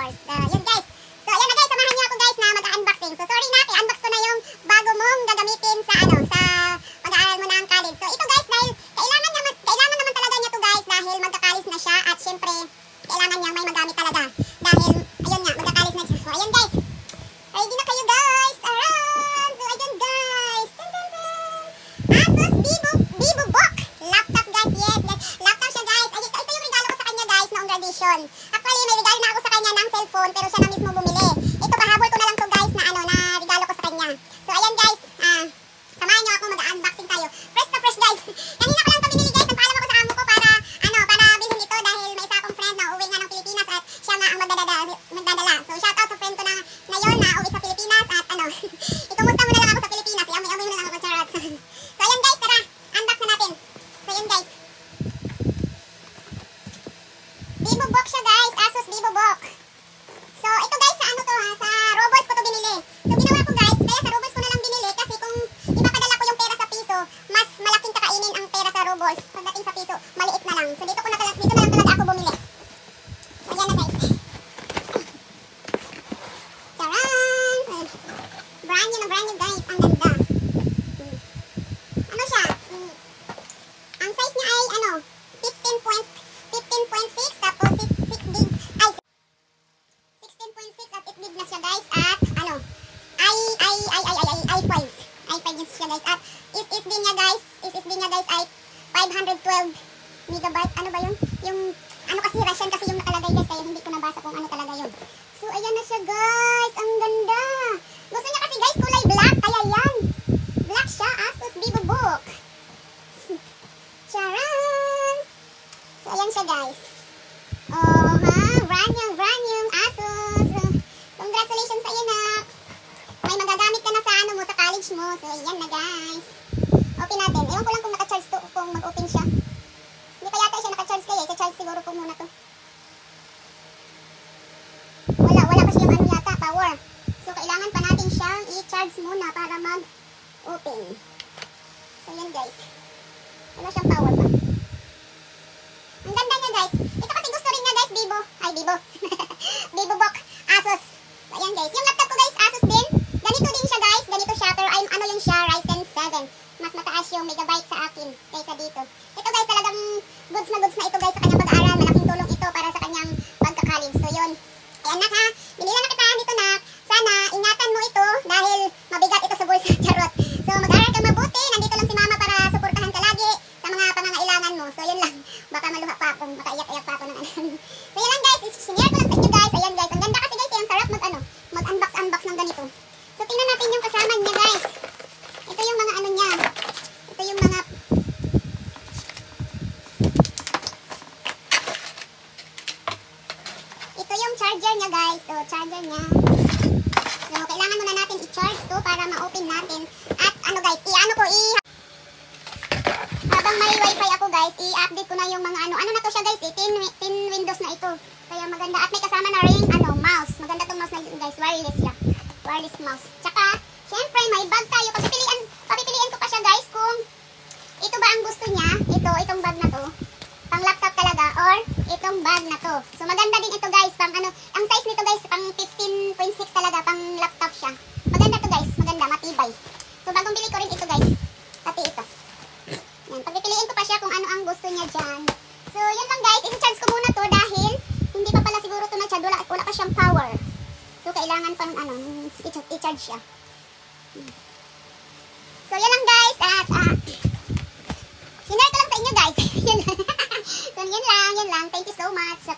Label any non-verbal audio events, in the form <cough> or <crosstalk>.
honors. Uh, yun guys. So ayan na guys, samahan niyo ako guys na mag-unboxing. So sorry na, i-unbox ko na yung bago mong gagamitin sa ano, sa pag-aaral mo ng college. So ito guys, dahil kailangan, niya, kailangan naman talaga niya to guys dahil magkakalis na siya at syempre kailangan niya may magamit talaga. Dahil, ayun nga, magkakalis na siya. So ayan guys, ready na kayo guys. Ayan, so ayan guys. Dun. Asus Vivo, Vivo Book laptop guys. Yes, yes. Laptop siya guys. Ay, ito, ito yung regalo ko sa kanya guys noong graduation. Actually, may regalo na ako sa kanya ng cellphone pero siya na mismo bumili. Ito, pahabol ko na lang to guys na ano, na regalo ko sa kanya. So ayan guys, ah, samahan niyo ako mag-unboxing tayo. Fresh na fresh guys. Kanina ko lang ito binili guys. Nagpaalam ako sa amo ko para, ano, para bilhin ito dahil may isa akong friend na uwi nga ng Pilipinas at siya nga ang magdadala. magdadala. So shout out sa friend ko na ngayon na uwi sa Pilipinas at ano, ikumusta mo na lang ako sa Pilipinas. I-amoy-amoy mo na lang ako charot. so ayan guys, tara, unbox na natin. So ayan guys. Vivo Book siya guys, Asus Vivo Book. So ito guys, sa ano to ha, sa Robots ko to binili. So ginawa ko guys, kaya sa Robots ko na lang binili kasi kung ipapadala ko yung pera sa piso, mas malaking kakainin ang pera sa Robots. Pagdating sa piso, maliit na lang. So dito ko na talaga, dito na lang talaga ako bumili. So yan na guys. Charan! Brand new na brand new guys, ang ganda. Hmm. Ano siya? Hmm. Ang size niya ay ano, 15 point, 15.6 tapos 6, 6 gig, ay 16.6 at 8 gig na siya guys at ano, ay, ay, ay, ay, ay, ay, i5. I5 yun siya guys at SSD niya guys, SSD niya guys ay 512 megabyte, ano ba yun? Yung, ano kasi Russian kasi yung nakalagay guys kaya hindi ko nabasa kung ano talaga yun. So ayan na siya guys, ang ganda. Gusto niya kasi guys kulay black, kaya yan. Black siya, Asus Vivo Book. <laughs> Charan! So, ayan siya guys. Oh, ha? Brand new, brand new Asus. Congratulations sa iyo, nak. May magagamit ka na sa ano mo, sa college mo. So, ayan na guys. Open natin. Ewan ko lang kung naka-charge to, kung mag-open siya. Hindi pa yata siya naka-charge kaya. Sa-charge siguro ko muna to. Wala, wala pa siyang ano yata, power. So, kailangan pa natin siyang i-charge muna para mag-open. So, ayan guys. Wala siyang power pa. Ang ganda niya guys. Ito kasi gusto rin niya guys, Vivo. Ay, Vivo. Vivo <laughs> Book. Asus. So, ayan guys. Yung laptop ko guys, Asus din. Ganito din siya guys. Ganito siya. Pero ay, ano yun siya, Ryzen 7. Mas mataas yung megabyte sa akin kaysa dito. Ito guys, talagang goods na goods na ito guys sa kanyang pag-aaral. Malaking tulong ito para sa kanyang pagka-college. So, yun. Ayan nak ha. Binilan na kita dito nak. Sana ingatan mo ito dahil mabigat ito sa bulsa. Charot. So, mag-aaral kang mabuti. Nandito lang si mama para suportahan ka lagi sa mga pangangailangan mo. So, yun lang. Baka maluha pa ako. Baka iyak-iyak pa ako ng ano. <laughs> so, yun lang guys. Sinare ko lang sa inyo guys. Ayan guys. Ang ganda kasi guys. Ang sarap mag ano. Mag-unbox-unbox ng ganito. So, tingnan natin yung kasama niya guys. Ito yung mga ano niya. Ito yung mga Ito yung charger niya guys. So, charger niya. So, kailangan muna natin i-charge to para ma-open natin. At ano guys, i-ano ko, i- habang may wifi ako guys, i-update ko na yung mga ano. Ano na to siya guys, eh, 10, wi- 10 windows na ito. Kaya maganda. At may kasama na rin, ano, mouse. Maganda tong mouse na yun guys, wireless siya. Wireless mouse. Tsaka, syempre, may bag tayo. Papipilian, papipilian ko pa siya guys kung ito ba ang gusto niya. Ito, itong bag na to. Pang laptop talaga or itong bag na to. So maganda din ito guys, pang ano, ang size nito guys, pang 15.6 talaga, pang laptop siya. Maganda to guys, maganda, matibay. So bagong bili ko rin ito guys. Pati ito. Yan, pagpipiliin ko pa siya kung ano ang gusto niya dyan. So yan lang guys, i-charge ko muna to dahil hindi pa pala siguro to na-charge, wala, wala pa siyang power. So kailangan pang ano, i-charge siya. So yan lang guys, at ah, Sinare ko lang sa inyo guys. <laughs> yun lang. so yun lang, yun lang. Thank you so much.